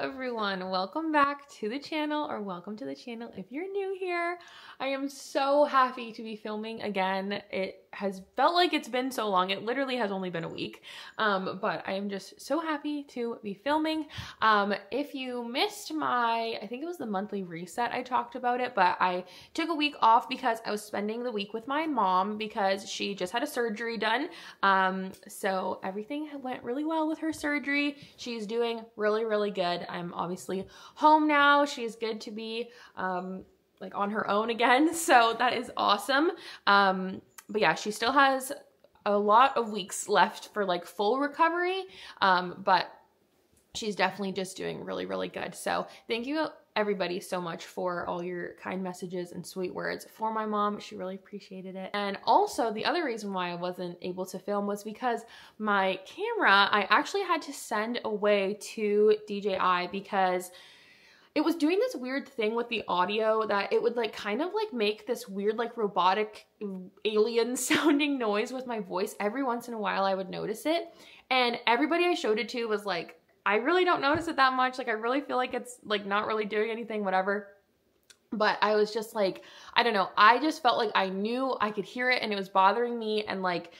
of everyone, welcome back to the channel or welcome to the channel if you're new here. I am so happy to be filming again. It has felt like it's been so long. It literally has only been a week, um, but I am just so happy to be filming. Um, if you missed my, I think it was the monthly reset, I talked about it, but I took a week off because I was spending the week with my mom because she just had a surgery done. Um, so everything went really well with her surgery. She's doing really, really good. I'm obviously home now. She's good to be um, like on her own again. So that is awesome. Um, but yeah, she still has a lot of weeks left for like full recovery. Um, but she's definitely just doing really, really good. So thank you everybody so much for all your kind messages and sweet words for my mom. She really appreciated it. And also the other reason why I wasn't able to film was because my camera, I actually had to send away to DJI because it was doing this weird thing with the audio that it would like kind of like make this weird like robotic alien sounding noise with my voice every once in a while I would notice it and everybody I showed it to was like I really don't notice it that much like I really feel like it's like not really doing anything whatever but I was just like I don't know I just felt like I knew I could hear it and it was bothering me and like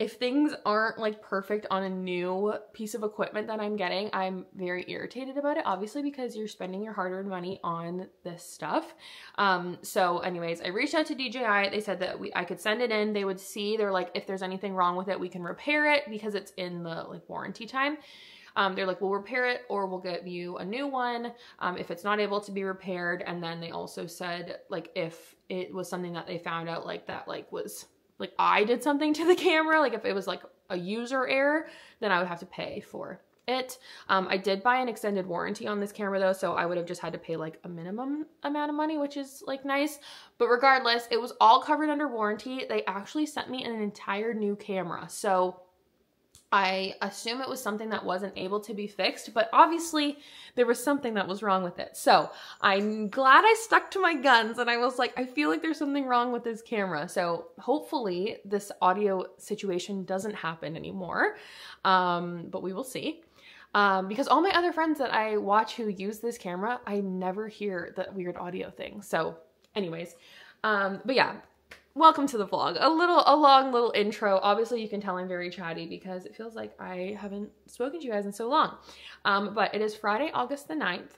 if things aren't like perfect on a new piece of equipment that I'm getting, I'm very irritated about it, obviously, because you're spending your hard earned money on this stuff. Um, so, anyways, I reached out to DJI. They said that we I could send it in. They would see, they're like, if there's anything wrong with it, we can repair it because it's in the like warranty time. Um, they're like, we'll repair it or we'll get you a new one um, if it's not able to be repaired. And then they also said, like, if it was something that they found out like that, like, was like I did something to the camera, like if it was like a user error, then I would have to pay for it. Um, I did buy an extended warranty on this camera though, so I would have just had to pay like a minimum amount of money, which is like nice. But regardless, it was all covered under warranty. They actually sent me an entire new camera. So I assume it was something that wasn't able to be fixed, but obviously there was something that was wrong with it. So I'm glad I stuck to my guns and I was like, I feel like there's something wrong with this camera. So hopefully this audio situation doesn't happen anymore, um, but we will see. Um, because all my other friends that I watch who use this camera, I never hear the weird audio thing. So anyways, um, but yeah, welcome to the vlog. A little, a long little intro. Obviously you can tell I'm very chatty because it feels like I haven't spoken to you guys in so long. Um, but it is Friday, August the 9th.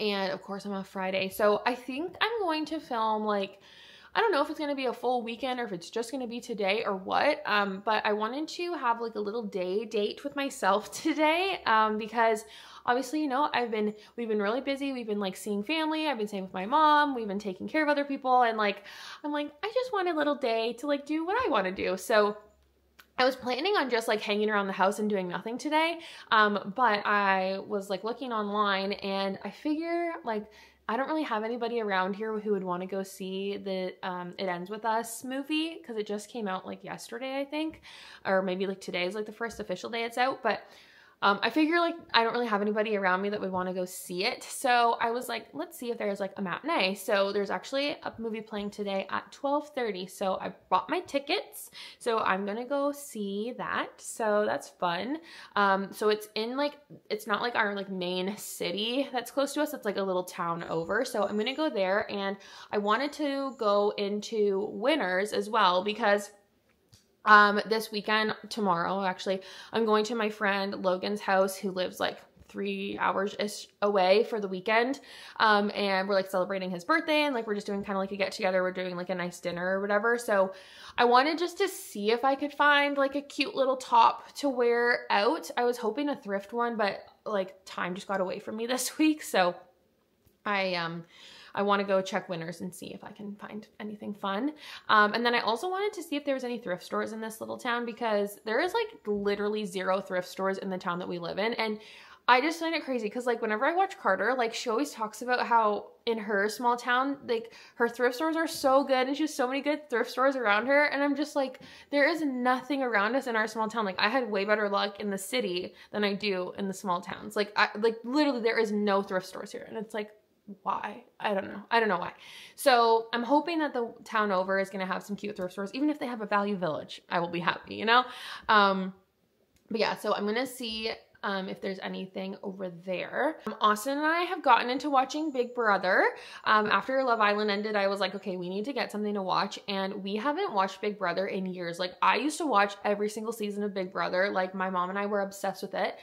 And of course I'm off Friday. So I think I'm going to film like, I don't know if it's going to be a full weekend or if it's just going to be today or what. Um, but I wanted to have like a little day date with myself today um, because obviously, you know, I've been, we've been really busy. We've been like seeing family. I've been staying with my mom. We've been taking care of other people. And like, I'm like, I just want a little day to like do what I want to do. So I was planning on just like hanging around the house and doing nothing today. Um, but I was like looking online and I figure like, I don't really have anybody around here who would want to go see the um, It Ends With Us movie because it just came out like yesterday, I think. Or maybe like today is like the first official day it's out. But um, I figure like I don't really have anybody around me that would want to go see it. So I was like, let's see if there's like a matinee. So there's actually a movie playing today at 12.30. So I bought my tickets. So I'm going to go see that. So that's fun. Um, so it's in like, it's not like our like main city that's close to us. It's like a little town over. So I'm going to go there and I wanted to go into Winners as well because um, this weekend, tomorrow actually, I'm going to my friend Logan's house who lives like three hours ish away for the weekend. Um, and we're like celebrating his birthday and like we're just doing kind of like a get together. We're doing like a nice dinner or whatever. So I wanted just to see if I could find like a cute little top to wear out. I was hoping a thrift one, but like time just got away from me this week. So I um I want to go check winners and see if I can find anything fun. Um, and then I also wanted to see if there was any thrift stores in this little town because there is like literally zero thrift stores in the town that we live in. And I just find it crazy because like whenever I watch Carter, like she always talks about how in her small town, like her thrift stores are so good and she has so many good thrift stores around her. And I'm just like, there is nothing around us in our small town. Like I had way better luck in the city than I do in the small towns. Like I like literally there is no thrift stores here. And it's like, why? I don't know. I don't know why. So I'm hoping that the town over is going to have some cute thrift stores. Even if they have a value village, I will be happy, you know? Um, but yeah, so I'm going to see um, if there's anything over there. Um, Austin and I have gotten into watching Big Brother. Um, after Love Island ended, I was like, okay, we need to get something to watch. And we haven't watched Big Brother in years. Like I used to watch every single season of Big Brother. Like my mom and I were obsessed with it.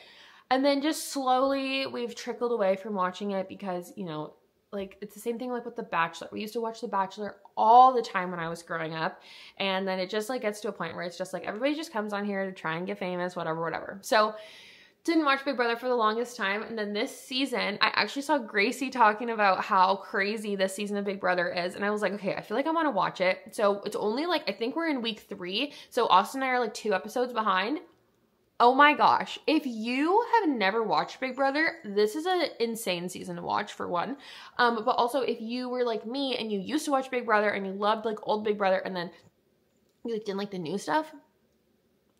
And then just slowly we've trickled away from watching it because, you know, like it's the same thing like with The Bachelor. We used to watch The Bachelor all the time when I was growing up. And then it just like gets to a point where it's just like everybody just comes on here to try and get famous, whatever, whatever. So didn't watch Big Brother for the longest time. And then this season, I actually saw Gracie talking about how crazy this season of Big Brother is. And I was like, okay, I feel like I want to watch it. So it's only like, I think we're in week three. So Austin and I are like two episodes behind. Oh my gosh. If you have never watched Big Brother, this is an insane season to watch for one. Um, but also if you were like me and you used to watch Big Brother and you loved like old Big Brother and then you like, didn't like the new stuff,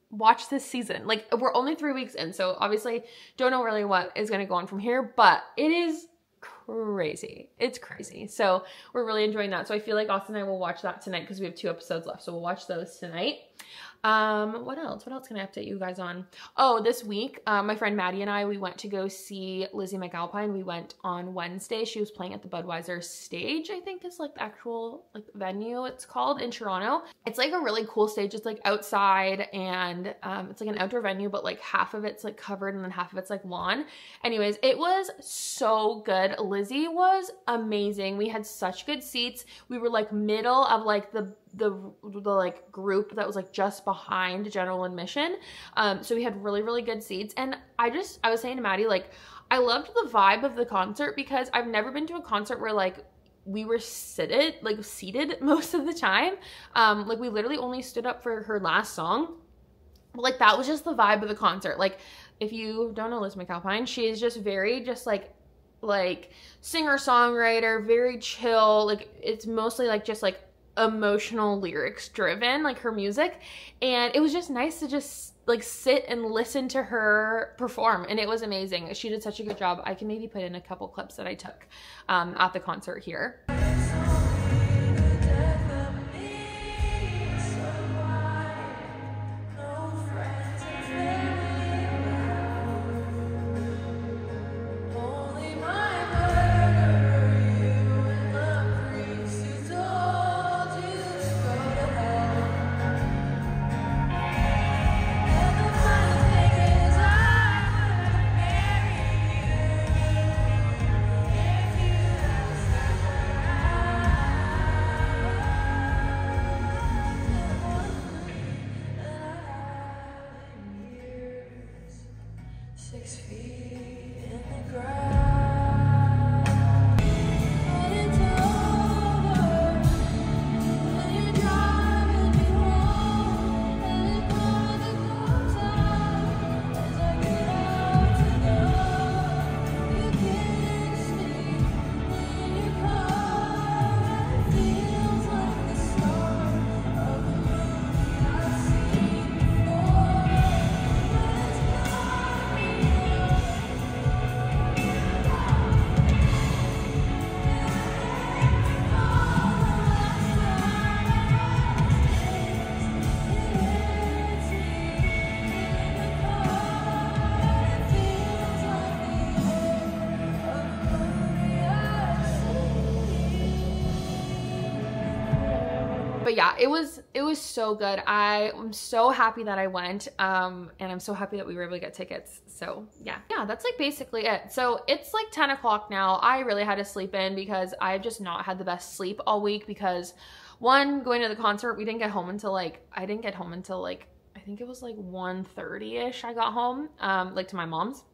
watch this season. Like we're only three weeks in, so obviously don't know really what is gonna go on from here, but it is crazy. It's crazy. So we're really enjoying that. So I feel like Austin and I will watch that tonight because we have two episodes left. So we'll watch those tonight. Um, what else? What else can I update you guys on? Oh, this week, uh, my friend Maddie and I, we went to go see Lizzie McAlpine. We went on Wednesday. She was playing at the Budweiser stage, I think is like the actual like venue it's called in Toronto. It's like a really cool stage. It's like outside and um, it's like an outdoor venue, but like half of it's like covered and then half of it's like lawn. Anyways, it was so good. Lizzie was amazing. We had such good seats. We were like middle of like the the the like group that was like just behind general admission. Um, so we had really really good seats, and I just I was saying to Maddie like I loved the vibe of the concert because I've never been to a concert where like we were seated like seated most of the time. Um, like we literally only stood up for her last song. But like that was just the vibe of the concert. Like if you don't know Liz McAlpine, she is just very just like like singer songwriter, very chill. Like it's mostly like just like emotional lyrics driven like her music. And it was just nice to just like sit and listen to her perform. And it was amazing. She did such a good job. I can maybe put in a couple clips that i took um, at the concert here but yeah, it was it was so good. I am so happy that I went, um, and I'm so happy that we were able to get tickets. So yeah, yeah, that's like basically it. So it's like 10 o'clock now. I really had to sleep in because I've just not had the best sleep all week because one going to the concert, we didn't get home until like I didn't get home until like I think it was like 1:30 ish. I got home, um, like to my mom's.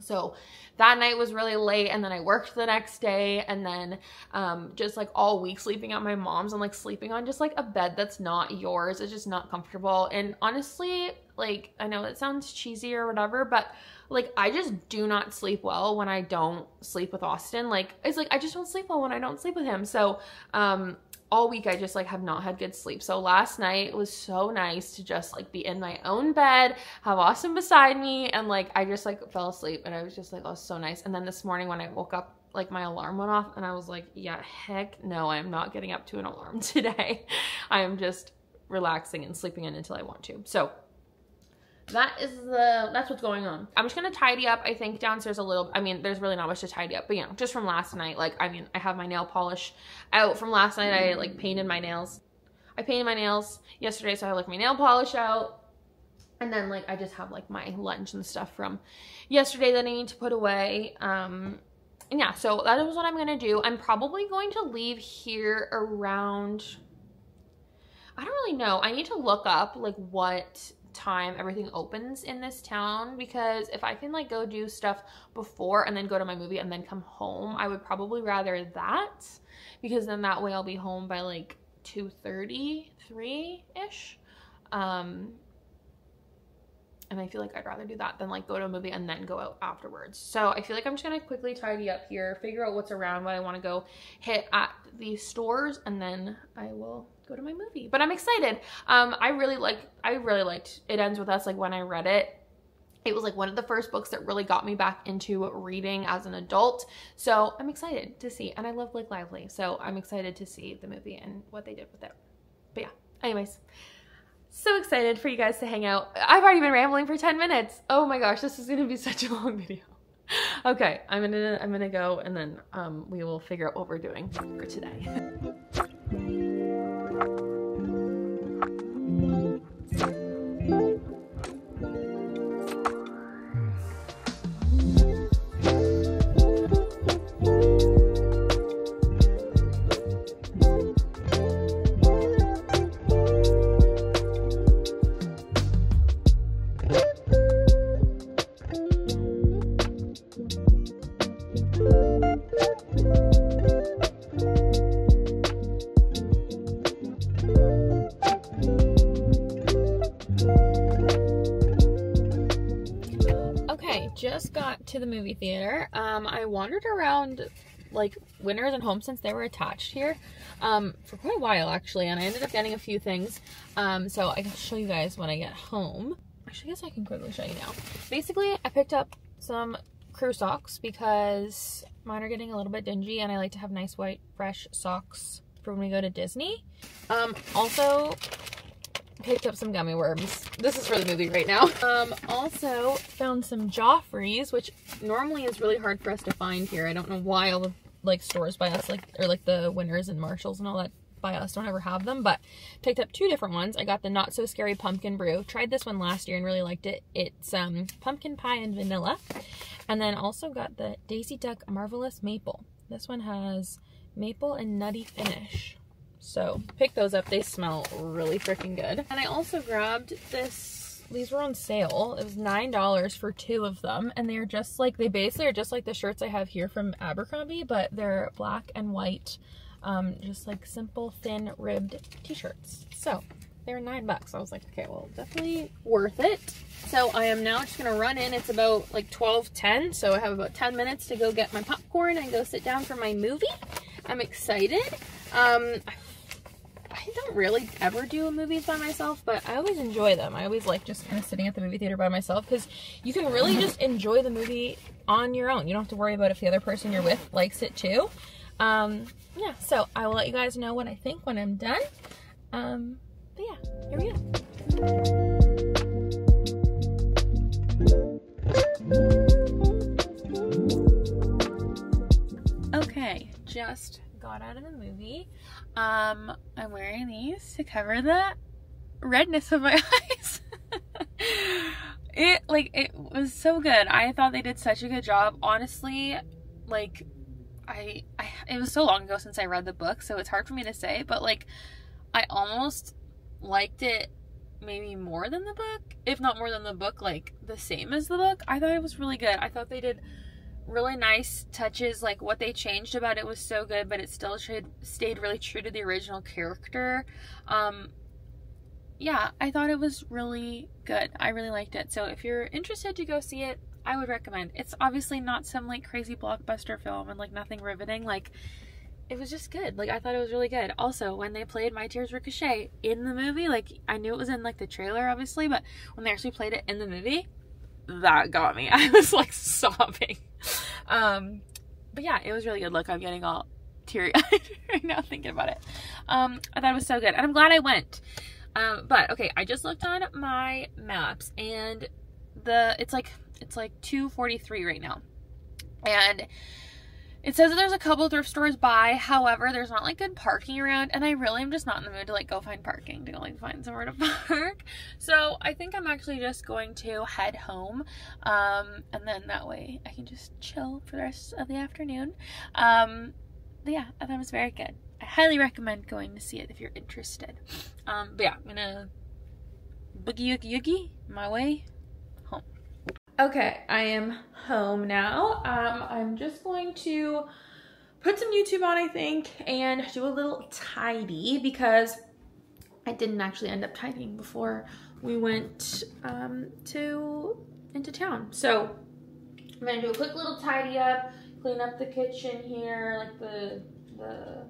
So that night was really late and then I worked the next day and then um, just like all week sleeping at my mom's and like sleeping on just like a bed that's not yours. It's just not comfortable. And honestly, like I know it sounds cheesy or whatever, but like I just do not sleep well when I don't sleep with Austin. Like it's like I just don't sleep well when I don't sleep with him. So um all week I just like have not had good sleep. So last night was so nice to just like be in my own bed, have Austin beside me, and like I just like fell asleep and I was just like, oh, so nice. And then this morning when I woke up, like my alarm went off and I was like, yeah, heck no, I'm not getting up to an alarm today. I am just relaxing and sleeping in until I want to. So that is the that's what's going on i'm just gonna tidy up i think downstairs a little i mean there's really not much to tidy up but you know just from last night like i mean i have my nail polish out from last night i like painted my nails i painted my nails yesterday so i have like my nail polish out and then like i just have like my lunch and stuff from yesterday that i need to put away um and yeah so that is what i'm gonna do i'm probably going to leave here around I don't really know. I need to look up like what time everything opens in this town because if I can like go do stuff before and then go to my movie and then come home, I would probably rather that because then that way I'll be home by like 2:30, 3ish. Um and I feel like I'd rather do that than like go to a movie and then go out afterwards. So I feel like I'm just gonna quickly tidy up here, figure out what's around, what I wanna go hit at the stores, and then I will go to my movie. But I'm excited. Um, I really like, I really liked It Ends With Us, like when I read it. It was like one of the first books that really got me back into reading as an adult. So I'm excited to see. And I love Blake Lively. So I'm excited to see the movie and what they did with it. But yeah, anyways so excited for you guys to hang out. I've already been rambling for 10 minutes. Oh my gosh, this is gonna be such a long video. Okay, I'm gonna I'm gonna go and then um, we will figure out what we're doing for today. Just got to the movie theater. Um, I wandered around like Winners and Home since they were attached here um, for quite a while actually, and I ended up getting a few things. Um, so I can show you guys when I get home. Actually, I guess I can quickly show you now. Basically, I picked up some crew socks because mine are getting a little bit dingy, and I like to have nice white fresh socks for when we go to Disney. Um, also, picked up some gummy worms. This is for the movie right now. Um, also found some Joffrey's, which normally is really hard for us to find here. I don't know why all the like stores by us, like or like the Winners and Marshalls and all that by us don't ever have them, but picked up two different ones. I got the Not So Scary Pumpkin Brew. Tried this one last year and really liked it. It's um, pumpkin pie and vanilla. And then also got the Daisy Duck Marvelous Maple. This one has maple and nutty finish. So pick those up. They smell really freaking good. And I also grabbed this, these were on sale. It was $9 for two of them. And they're just like, they basically are just like the shirts I have here from Abercrombie, but they're black and white. Um, just like simple, thin, ribbed t-shirts. So they were nine bucks. I was like, okay, well, definitely worth it. So I am now just gonna run in. It's about like 12, 10. So I have about 10 minutes to go get my popcorn and go sit down for my movie. I'm excited. Um, I don't really ever do movies by myself, but I always enjoy them. I always like just kind of sitting at the movie theater by myself because you can really just enjoy the movie on your own. You don't have to worry about if the other person you're with likes it too. Um, yeah, so I will let you guys know what I think when I'm done. Um, but yeah, here we go. Um, I'm wearing these to cover the redness of my eyes. it, like, it was so good. I thought they did such a good job. Honestly, like, I, I, it was so long ago since I read the book, so it's hard for me to say, but like, I almost liked it maybe more than the book, if not more than the book, like the same as the book. I thought it was really good. I thought they did really nice touches like what they changed about it was so good but it still should stayed really true to the original character. Um yeah i thought it was really good. I really liked it. So if you're interested to go see it i would recommend. It's obviously not some like crazy blockbuster film and like nothing riveting. Like it was just good. Like i thought it was really good. Also when they played my tears ricochet in the movie like i knew it was in like the trailer obviously but when they actually played it in the movie that got me i was like sobbing um, but yeah, it was really good. Look, I'm getting all teary eyed right now thinking about it. Um, I thought it was so good, and I'm glad I went. Um, but okay, I just looked on my maps and the it's like it's like 2:43 right now. And it says that there's a couple thrift stores by, however, there's not like good parking around, and I really am just not in the mood to like go find parking, to go like find somewhere to park. So I think I'm actually just going to head home, um, and then that way I can just chill for the rest of the afternoon. Um, but yeah, I thought it was very good. I highly recommend going to see it if you're interested. Um, but yeah, I'm gonna boogie yoogie yoogie my way Okay, I am home now. Um, I'm just going to put some YouTube on, I think, and do a little tidy because I didn't actually end up tidying before we went um, to into town. So I'm gonna do a quick little tidy up, clean up the kitchen here, like the the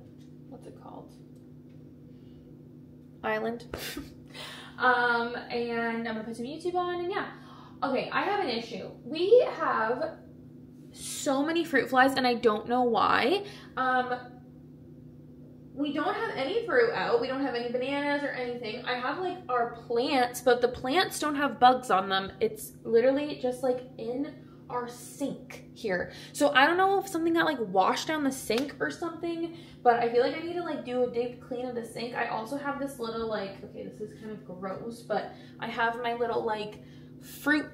what's it called? Island. um, and I'm gonna put some YouTube on, and yeah okay, I have an issue. We have so many fruit flies and I don't know why. Um, we don't have any fruit out. We don't have any bananas or anything. I have like our plants, but the plants don't have bugs on them. It's literally just like in our sink here. So I don't know if something got like washed down the sink or something, but I feel like I need to like do a deep clean of the sink. I also have this little like, okay, this is kind of gross, but I have my little like fruit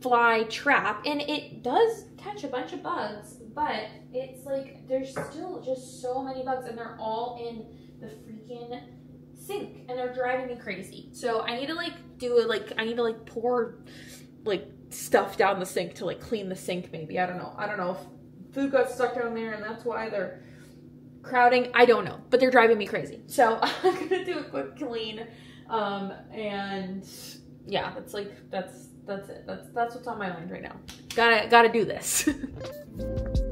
fly trap and it does catch a bunch of bugs but it's like there's still just so many bugs and they're all in the freaking sink and they're driving me crazy. So i need to like do it like i need to like pour like stuff down the sink to like clean the sink maybe. I don't know. I don't know if food got stuck down there and that's why they're crowding. I don't know but they're driving me crazy. So i'm gonna do a quick clean um and yeah that's like that's that's it. That's that's what's on my mind right now. Gotta gotta do this.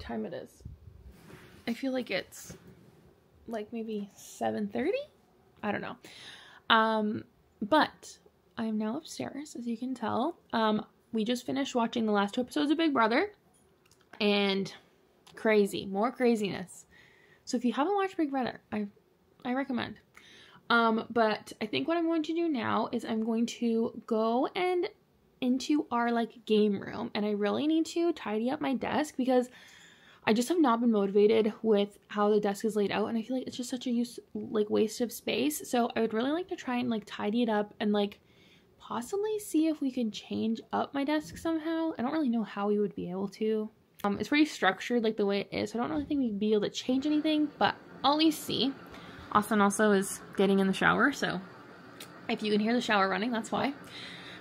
what time it is. I feel like it's like maybe 7:30. I don't know. Um, but I'm now upstairs, as you can tell. Um, we just finished watching the last two episodes of Big Brother, and crazy, more craziness. So if you haven't watched Big Brother, I I recommend. Um, but I think what I'm going to do now is I'm going to go and into our like game room and I really need to tidy up my desk because I just have not been motivated with how the desk is laid out and I feel like it's just such a use like waste of space. So I would really like to try and like tidy it up and like possibly see if we can change up my desk somehow. I don't really know how we would be able to. Um, it's pretty structured like the way it is. So I don't really think we'd be able to change anything, but I'll at least see. Austin also is getting in the shower, so if you can hear the shower running, that's why.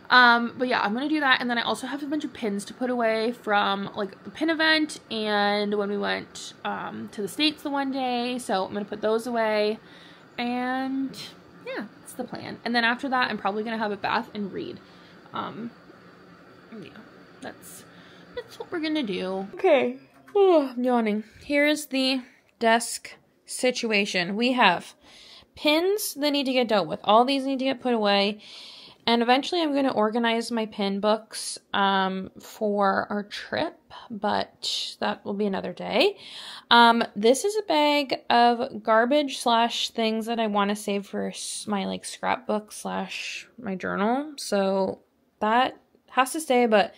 Um, but yeah, I'm gonna do that, and then I also have a bunch of pins to put away from like the pin event and when we went um, to the states the one day. So I'm gonna put those away, and yeah, that's the plan. And then after that, I'm probably gonna have a bath and read. Um, yeah, that's that's what we're gonna do. Okay. Oh, I'm yawning. Here is the desk situation. We have pins that need to get dealt with. All these need to get put away. And eventually I'm going to organize my pin books um, for our trip, but that will be another day. Um, this is a bag of garbage slash things that I want to save for my like scrapbook slash my journal. So that has to stay, but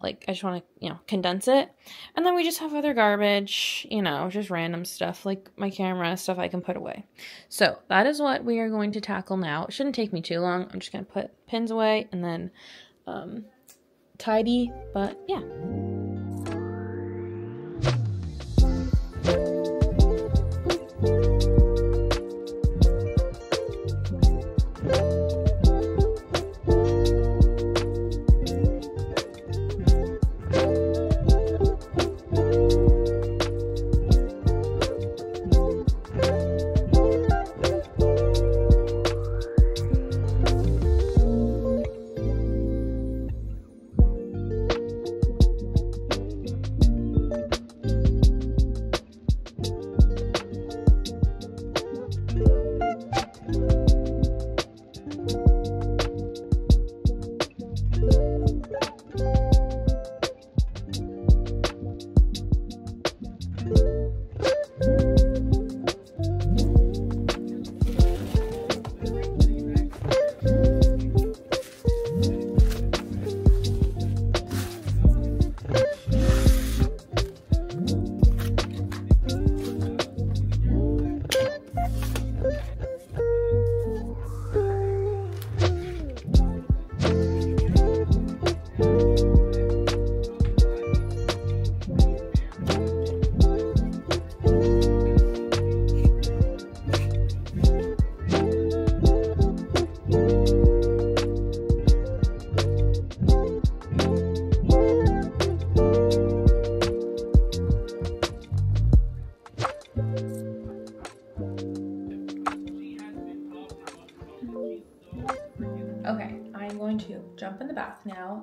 like I just want to, you know, condense it. And then we just have other garbage, you know, just random stuff like my camera, stuff I can put away. So that is what we are going to tackle now. It shouldn't take me too long. I'm just going to put pins away and then um, tidy, but yeah.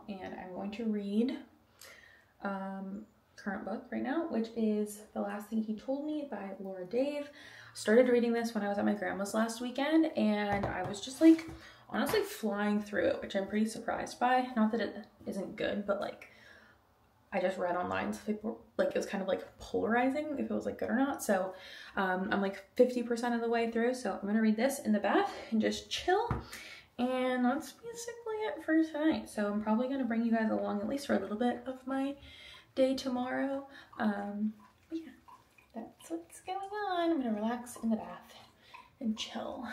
And I'm going to read um, current book right now, which is The Last Thing He Told Me by Laura Dave. Started reading this when I was at my grandma's last weekend and I was just like honestly flying through it, which I'm pretty surprised by. Not that it isn't good, but like I just read online, so people like it was kind of like polarizing if it was like good or not. So um, I'm like 50% of the way through. So I'm gonna read this in the bath and just chill. And that's basically it for tonight. So I'm probably gonna bring you guys along at least for a little bit of my day tomorrow. Um, yeah, that's what's going on. I'm gonna relax in the bath and chill.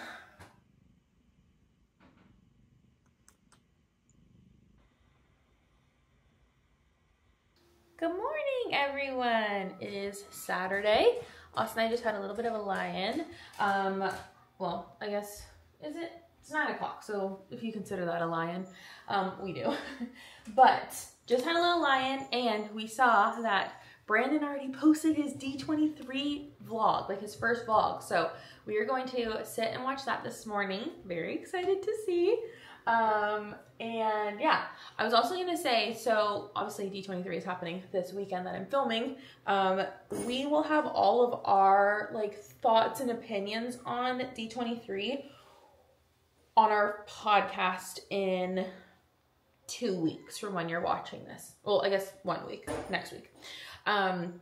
Good morning, everyone. It is Saturday. Austin and I just had a little bit of a lie-in. Um, well, I guess, is it? It's nine o'clock, so if you consider that a lie-in, um, we do. but just had a little lie-in, and we saw that Brandon already posted his D23 vlog, like his first vlog. So we are going to sit and watch that this morning. Very excited to see. Um, and yeah, I was also gonna say, so obviously D23 is happening this weekend that I'm filming. Um, we will have all of our like thoughts and opinions on D23 on our podcast in two weeks from when you're watching this. Well, I guess one week, next week. Um,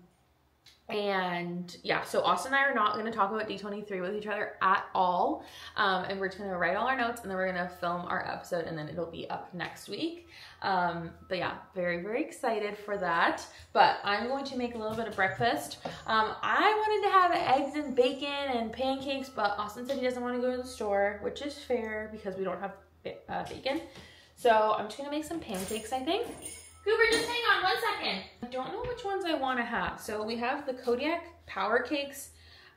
and yeah, so Austin and I are not going to talk about D23 with each other at all. Um, and we're just going to write all our notes and then we're going to film our episode and then it'll be up next week. Um, but yeah, very, very excited for that. But I'm going to make a little bit of breakfast. Um, I wanted to have eggs and bacon and pancakes, but Austin said he doesn't want to go to the store, which is fair because we don't have uh, bacon. So I'm just going to make some pancakes, I think. Cooper, just hang on one second. I don't know which ones I want to have. So we have the Kodiak Power Cakes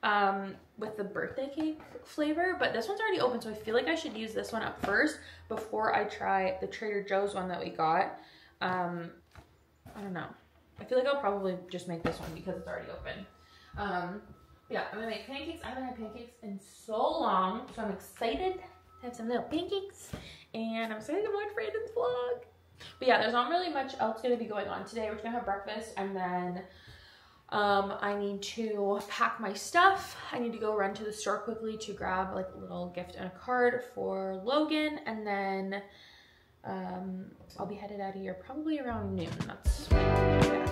um, with the birthday cake flavor, but this one's already open, so I feel like I should use this one up first before I try the Trader Joe's one that we got. Um, I don't know. I feel like I'll probably just make this one because it's already open. Um, yeah, I'm gonna make pancakes. I haven't had pancakes in so long, so I'm excited to have some little pancakes. And I'm excited to watch Brandon's vlog. But yeah, there's not really much else to be going on today. We're to have breakfast and then um, I need to pack my stuff. I need to go run to the store quickly to grab like a little gift and a card for Logan. And then um, I'll be headed out of here probably around noon. That's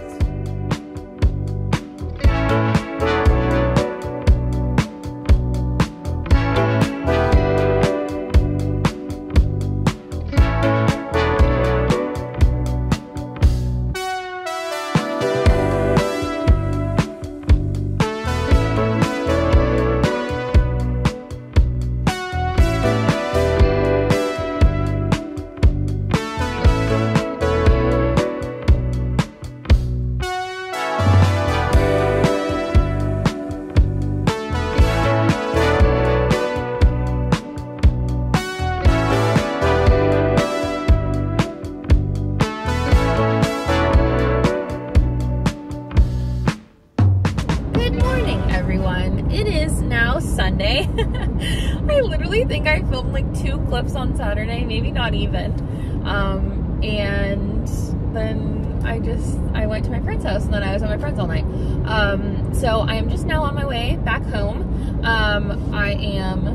I am just now on my way back home. Um, I am,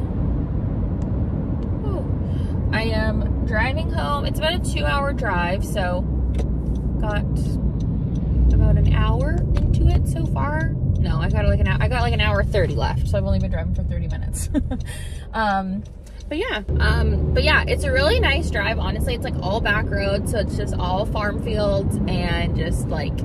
oh, I am driving home. It's about a two hour drive. So got about an hour into it so far. No, I got like an hour, I got like an hour 30 left. So I've only been driving for 30 minutes. um, but yeah um but yeah it's a really nice drive honestly it's like all back roads so it's just all farm fields and just like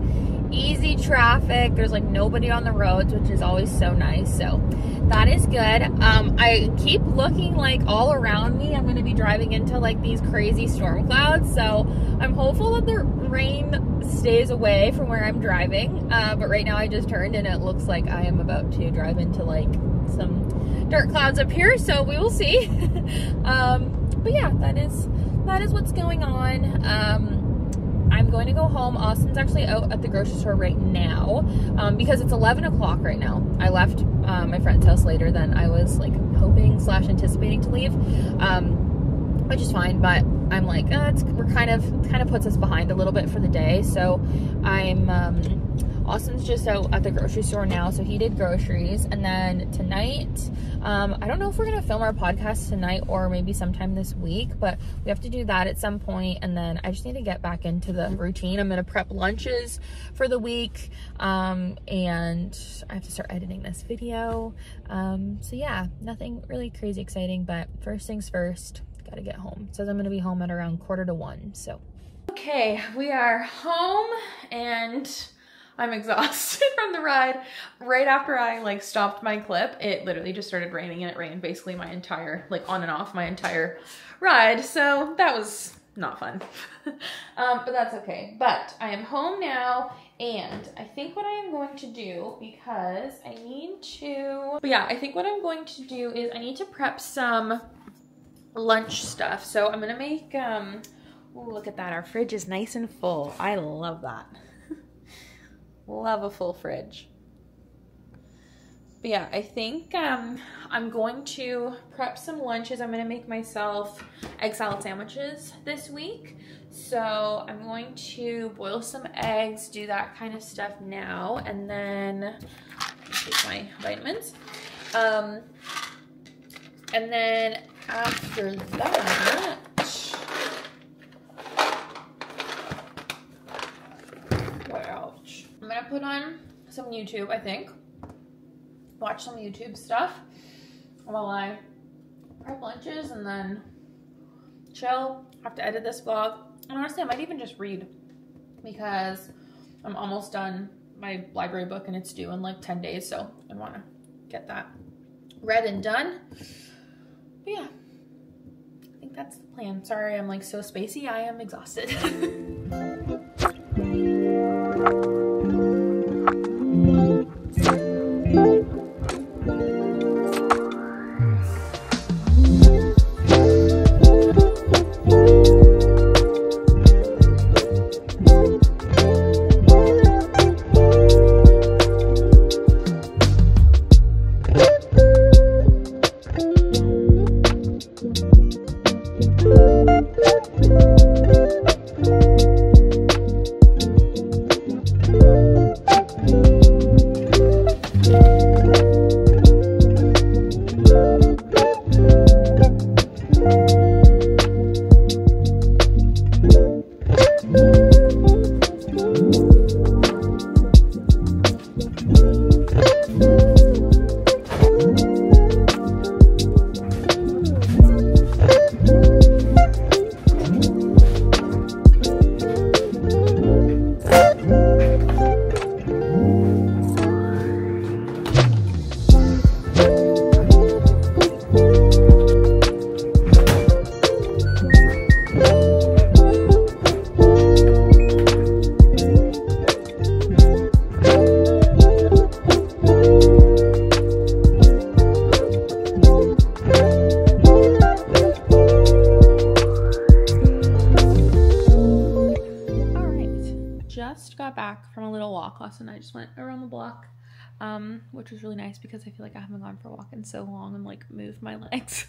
easy traffic there's like nobody on the roads which is always so nice so that is good um i keep looking like all around me i'm going to be driving into like these crazy storm clouds so i'm hopeful that the rain stays away from where i'm driving uh, but right now i just turned and it looks like i am about to drive into like some dark clouds up here, so we will see. um, but yeah, that is that is what's going on. Um, I'm going to go home. Austin's actually out at the grocery store right now um, because it's 11 o'clock right now. I left uh, my friend's house later than I was like hoping slash anticipating to leave. Um, which is fine, but I'm like, uh, we're kind of, kind of puts us behind a little bit for the day. So I'm, um, Austin's just out at the grocery store now, so he did groceries. And then tonight, um, I don't know if we're gonna film our podcast tonight or maybe sometime this week, but we have to do that at some point. And then I just need to get back into the routine. I'm gonna prep lunches for the week, um, and I have to start editing this video. Um, so yeah, nothing really crazy exciting, but first things first, gotta get home. Says I'm gonna be home at around quarter to one, so. Okay, we are home and I'm exhausted from the ride. Right after I like stopped my clip, it literally just started raining and it rained basically my entire, like on and off my entire ride. So that was not fun, um, but that's okay. But I am home now and I think what I am going to do, because I need to, but yeah, I think what I'm going to do is I need to prep some lunch stuff. So I'm gonna make, um, ooh, look at that. Our fridge is nice and full. I love that. Love a full fridge. But yeah, I think um, I'm going to prep some lunches. I'm gonna make myself egg salad sandwiches this week. So I'm going to boil some eggs, do that kind of stuff now, and then take my vitamins. Um, and then after that, ouch. I'm gonna put on some YouTube, I think. Watch some YouTube stuff while I prep lunches and then chill. Have to edit this vlog. And honestly, I might even just read because I'm almost done my library book and it's due in like 10 days. So I want to get that read and done. But yeah, I think that's the plan. Sorry, I'm like so spacey. I am exhausted. which was really nice because I feel like I haven't gone for a walk in so long and like moved my legs.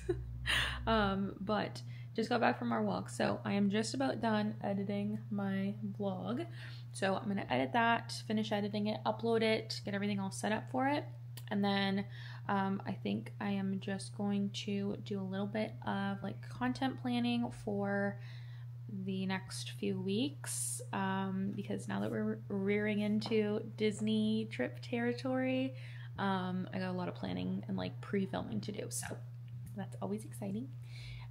um, but just got back from our walk, so I am just about done editing my vlog. So I'm gonna edit that, finish editing it, upload it, get everything all set up for it, and then um, I think I am just going to do a little bit of like content planning for the next few weeks um, because now that we're rearing into Disney trip territory, um, I got a lot of planning and like pre filming to do. So that's always exciting.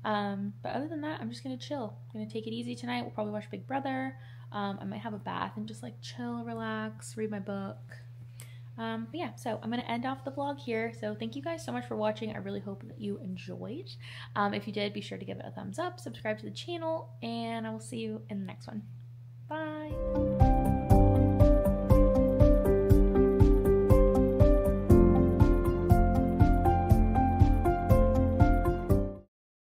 Um, but other than that, I'm just gonna chill. I'm gonna take it easy tonight. We'll probably watch Big Brother. Um, I might have a bath and just like chill, relax, read my book. Um, but yeah, so I'm to end off the vlog here. So thank you guys so much for watching. I really hope that you enjoyed. Um, if you did, be sure to give it a thumbs up, subscribe to the channel, and I will see you in the next one.